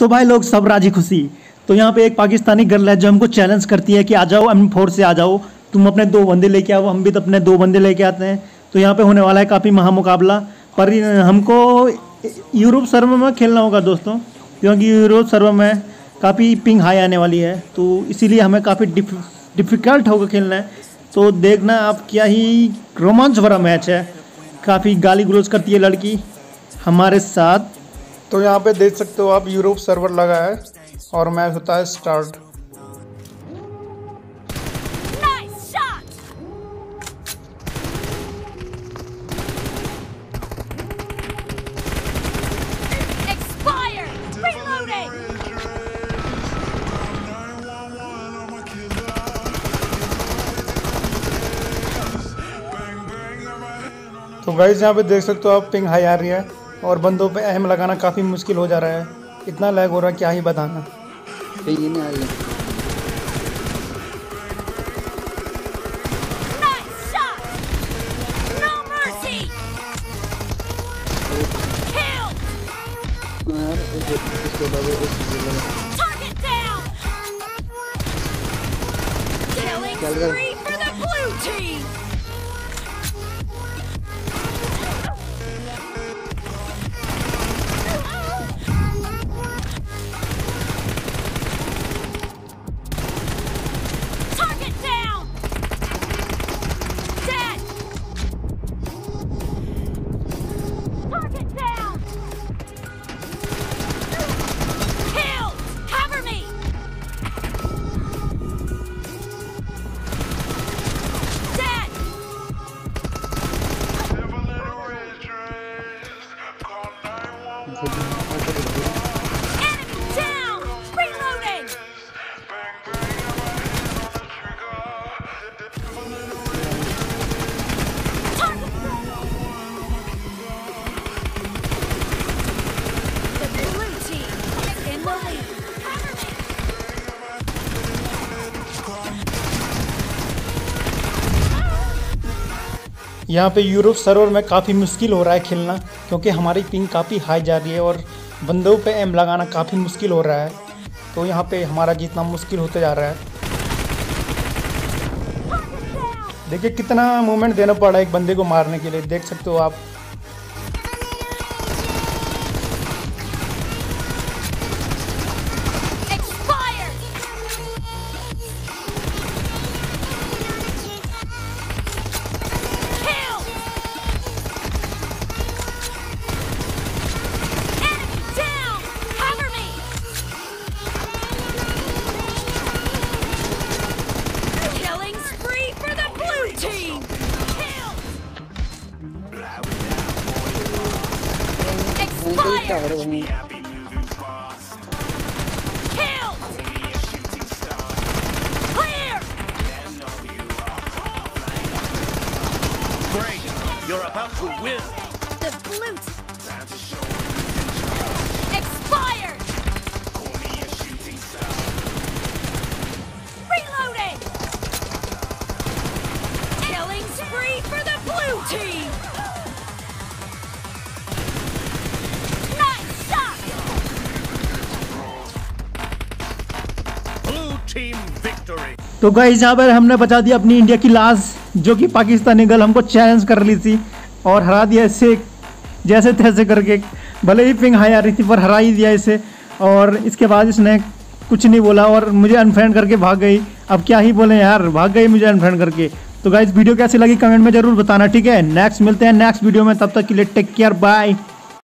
तो भाई लोग सब राज़ी खुशी। तो यहाँ पे एक पाकिस्तानी गर्ल है जो हमको चैलेंज करती है कि आ जाओ एम फोर से आ जाओ। तुम अपने दो बंदे लेके आओ हम भी तो अपने दो बंदे लेके आते हैं। तो यहाँ पे होने वाला है काफ़ी महा मुकाबला पर हमको यूरोप सर्वर में खेलना होगा दोस्तों क्योंकि यूरोप सर्वर में काफ़ी पिंग हाई आने वाली है। तो इसीलिए हमें काफ़ी डिफ, डिफ़िकल्ट होगा खेलना है। तो देखना आप क्या ही रोमांच भरा मैच है। काफ़ी गाली गलोच करती है लड़की। हमारे साथ तो यहाँ पे देख सकते हो आप यूरोप सर्वर लगा है और मैच होता है स्टार्ट! तो गाइज़ यहाँ पे देख सकते हो आप पिंग हाई आ रही है। और बंदों पे अहम लगाना काफ़ी मुश्किल हो जा रहा है। इतना लैग हो रहा है, क्या ही बताना। Three for the blue team! Enemy down! Reloading! यहाँ पे यूरोप सर्वर में काफ़ी मुश्किल हो रहा है खेलना, क्योंकि हमारी पिंग काफ़ी हाई जा रही है और बंदों पे एम लगाना काफ़ी मुश्किल हो रहा है। तो यहाँ पे हमारा जीतना मुश्किल होते जा रहा है। देखिए कितना मूवमेंट देना पड़ा एक बंदे को मारने के लिए। देख सकते हो आप got rid of me. Great! You're about to win! The flute! expired. तो गाइस यहाँ पर हमने बचा दिया अपनी इंडिया की लाश जो कि पाकिस्तानी गर्ल हमको चैलेंज कर ली थी और हरा दिया इसे, जैसे तैसे करके। भले ही पिंग हाई आ रही थी, पर हरा ही दिया इसे। और इसके बाद इसने कुछ नहीं बोला और मुझे अनफ्रेंड करके भाग गई। अब क्या ही बोले यार, भाग गई मुझे अनफ्रेंड करके। तो गाइस वीडियो कैसी लगी? कमेंट में ज़रूर बताना, ठीक है? नेक्स्ट मिलते हैं नेक्स्ट वीडियो में, तब तक के लिए टेक केयर बाय